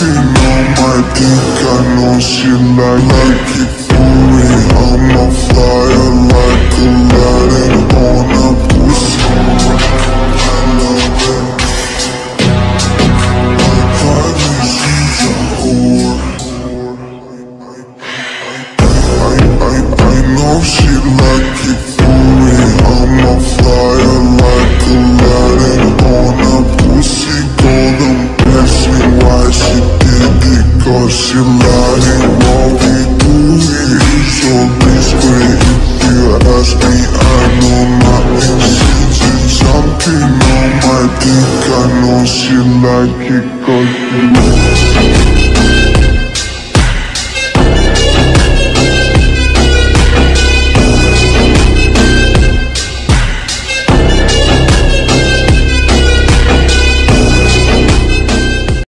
Jumping on my dick, I know she like like it do is so discreet If you ask me I know nothing She's jumping on my dick I know she like it cause